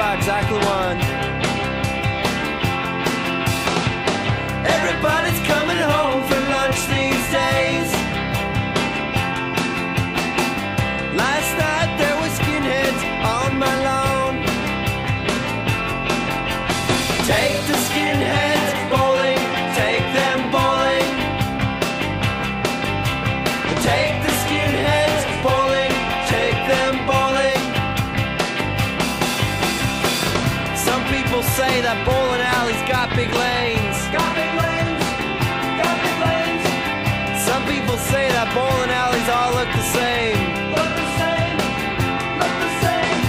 by exactly one. Say that bowling alleys got big lanes. Got big lanes, got big lanes, Some people say that bowling alleys all look the same. look the same, look the same.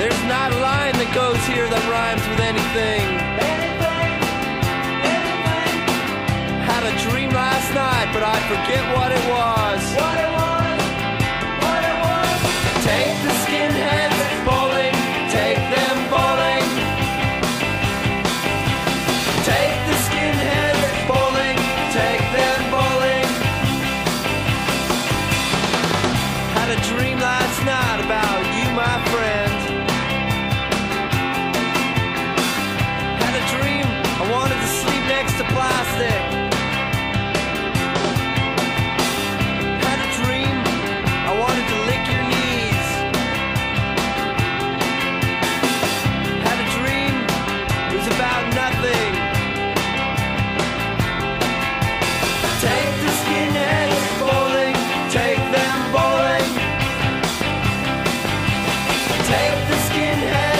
There's not a line that goes here that rhymes with anything. Anything, anything. Had a dream last night, but I forget what it was. not about in hell.